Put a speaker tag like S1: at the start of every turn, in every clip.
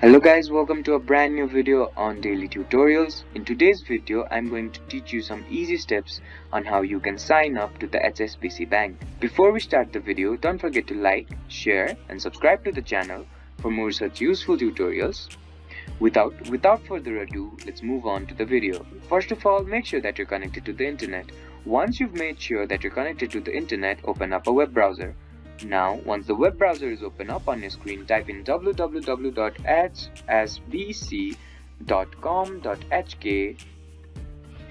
S1: Hello guys, welcome to a brand new video on daily tutorials. In today's video, I'm going to teach you some easy steps on how you can sign up to the HSBC Bank. Before we start the video, don't forget to like, share and subscribe to the channel for more such useful tutorials. Without, without further ado, let's move on to the video. First of all, make sure that you're connected to the internet. Once you've made sure that you're connected to the internet, open up a web browser. Now, once the web browser is open up on your screen, type in www.hsbc.com.hk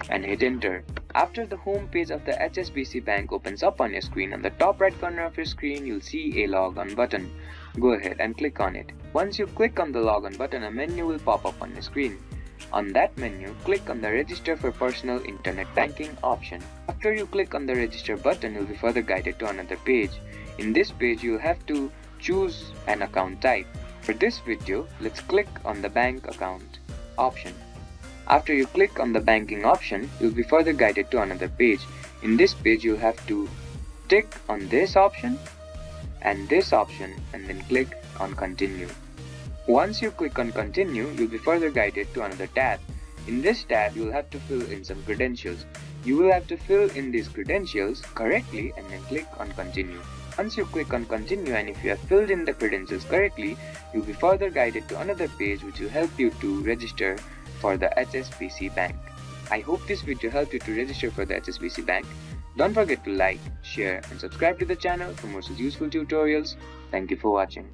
S1: and hit enter. After the home page of the HSBC Bank opens up on your screen, on the top right corner of your screen, you'll see a logon button. Go ahead and click on it. Once you click on the logon button, a menu will pop up on your screen. On that menu, click on the Register for Personal Internet Banking option. After you click on the Register button, you'll be further guided to another page. In this page, you'll have to choose an account type. For this video, let's click on the bank account option. After you click on the banking option, you'll be further guided to another page. In this page, you'll have to tick on this option and this option and then click on continue. Once you click on continue, you'll be further guided to another tab. In this tab, you'll have to fill in some credentials. You will have to fill in these credentials correctly and then click on continue. Once you click on continue and if you have filled in the credentials correctly, you'll be further guided to another page which will help you to register for the HSBC Bank. I hope this video helped you to register for the HSBC Bank. Don't forget to like, share and subscribe to the channel for more such useful tutorials. Thank you for watching.